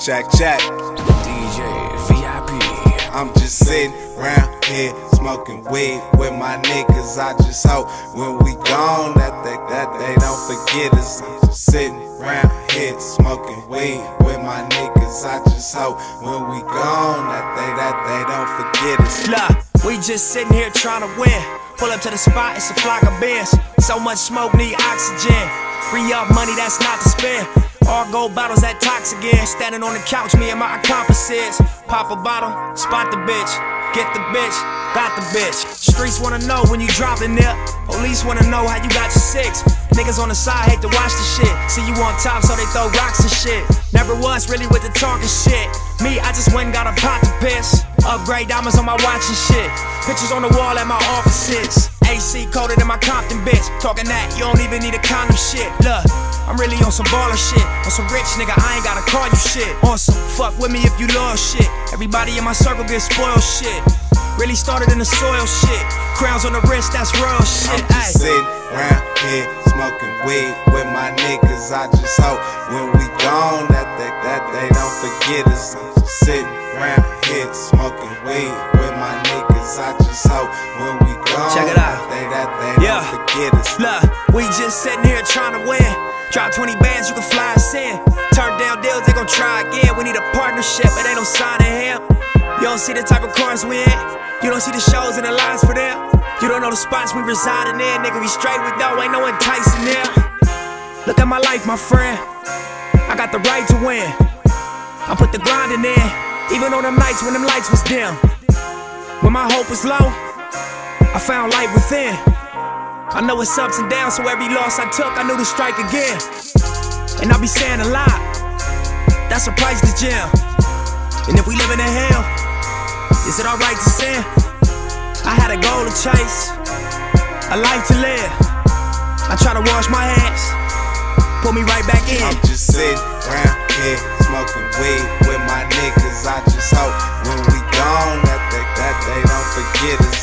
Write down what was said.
Check, check. DJ VIP. I'm just sitting round here smoking weed with my niggas. I just hope when we gone that they that they don't forget us. I'm just sitting round here smoking weed with my niggas. I just hope when we gone that they that they don't forget us. Look, we just sitting here trying to win. Pull up to the spot, it's a flock of bears. So much smoke, need oxygen. Free up money that's not to spend. All gold bottles that toxic again. Standing on the couch, me and my accomplices. Pop a bottle, spot the bitch. Get the bitch, got the bitch. Streets wanna know when you dropping there. Police wanna know how you got your six. Niggas on the side hate to watch the shit. See you on top, so they throw rocks and shit. Never was really with the talking shit. Me, I just went and got a pot to piss. Upgrade diamonds on my watch and shit. Pictures on the wall at my offices. AC colder than my Compton bitch. Talking that, you don't even need a condom shit. Look, I'm really on some baller shit. On some rich nigga, I ain't gotta call you shit. On some fuck with me if you love shit. Everybody in my circle get spoiled shit. Really started in the soil shit. Crowns on the wrist, that's real shit. I'm just sitting round here smoking weed with my niggas. I just hope when we gone that they that they don't forget us. I'm just sitting round here smoking weed with my niggas. I just hope when we gone Check it out. that they that they Yeah. don't forget us. Look, we just sitting here trying to win. Drop 20 bands, you can fly us in. Turn down deals, they gon' try again. We need a partnership, but ain't no sign of him. You don't see the type of cars we in. You don't see the shows and the lines for them. You don't know the spots we residing in. Nigga, we straight with dough, ain't no enticing there. Look at my life, my friend. I got the right to win. I put the grinding in, even on them nights when them lights was dim. When my hope was low, I found light within. I know it's ups and downs, so every loss I took, I knew to strike again. And I'll be saying a lot. That's a price to jail. And if we live in a hell, is it alright to sin? I had a goal to chase, a life to live. I try to wash my hands, put me right back in. I'm just sitting round here smoking weed with my niggas. I just hope when we gone that they that they don't forget us.